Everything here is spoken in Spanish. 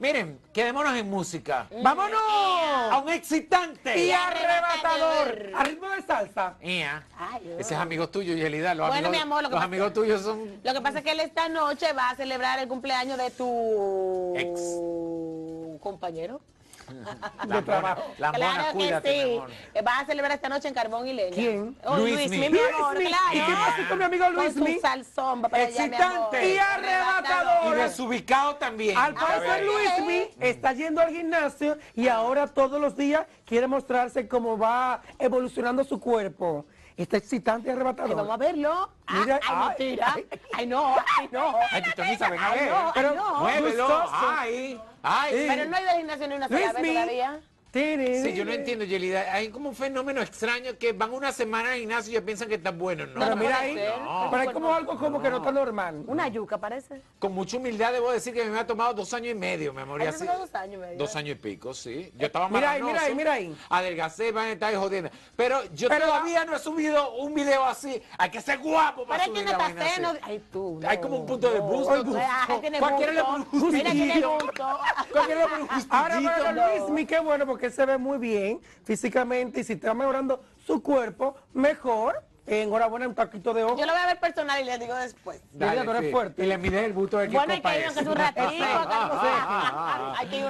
Miren, quedémonos en música. ¡Vámonos! A un excitante. Y arrebatador. arrebatador. A ritmo de salsa. Ia. Ay. Ese es amigo tuyo, Yelida. Los Bueno, amigos, mi amor, lo que los pasa- amigos tuyos son Lo que pasa es que él esta noche va a celebrar el cumpleaños de tu Ex. compañero. las trabajo. Las claro que cuídate, mi sí. amor. Eh, Va a celebrar esta noche en Carbón y Leña. ¿Quién? Oh, Luis Luis, Mi. mi, mi amor, Luis Mi. claro. ¿Y qué pasa con mi amigo Con Luis su Mi? salsón, va para allá, mi amor. Excitante y arrebatador. Y desubicado también. Al parecer Luismi está yendo al gimnasio y ahora todos los días quiere mostrarse cómo va evolucionando su cuerpo. Está excitante y Ay, vamos a arrebatador. verlo. Ah, Mira, ay, ay, mentira. ay. Ay, no, ay, no. Ay, tú ni sabes a Ay, ver. no, Pero- ay, no. Muévelo. Ay. Ay. Pero no ha ido al gimnasio ni una sola vez todavía. Sí, yo no entiendo, Yelida. Hay como un fenómeno extraño que van una semana al gimnasio y ya piensan que están buenos, ¿no? Pero No, mira ahí, pero hay como algo como que no está normal. Una yuca, parece. Con mucha humildad debo decir que me ha tomado dos años y medio, mi amor. y Ay, así- me dos años y medio. Dos años y pico, sí. Yo estaba Mira ahí, mira ahí, mira ahí. Adelgacé, van a estar jodiendo. Pero yo Pero- todavía no he subido un video así. Hay que ser guapo para Pero subir no la vaina así. seno. Ay, tú. Hay no, como un punto de no. busto, cualquiera le pone un busto. Cualquiera le pone un Ahora, justillito. pero Luismi, qué bueno, porque él se ve muy bien físicamente y si está mejorando su cuerpo, mejor. Enhorabuena, un taquito de ojo. Yo lo voy a ver personal y le digo después. Eres sí. fuerte. Y le mides el busto de qué Bueno, hay que ir es. aunque sea un ratito. Hay que ir